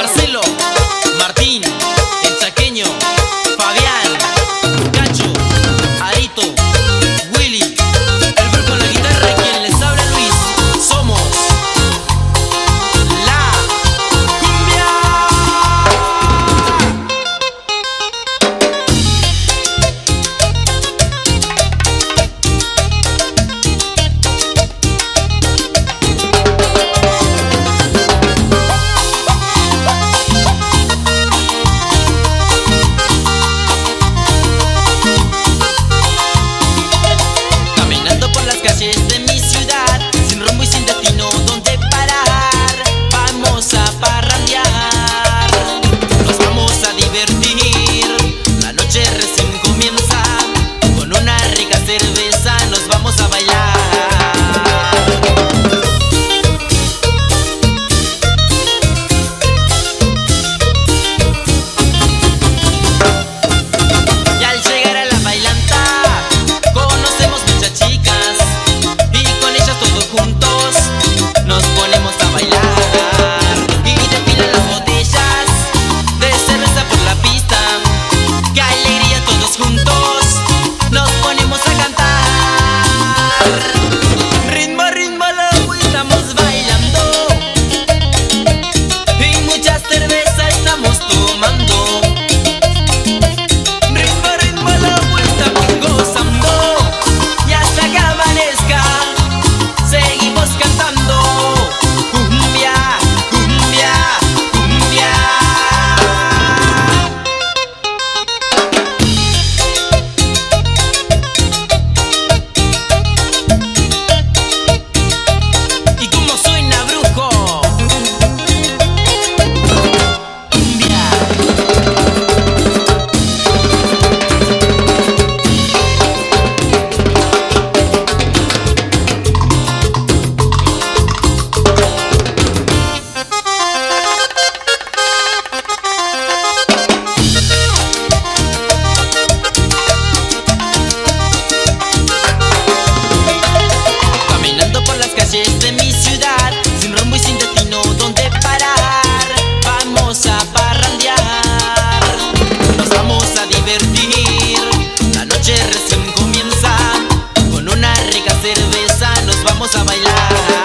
Marcelo vamos a divertir. La noche recién comienza, con una rica cerveza nos vamos a bailar.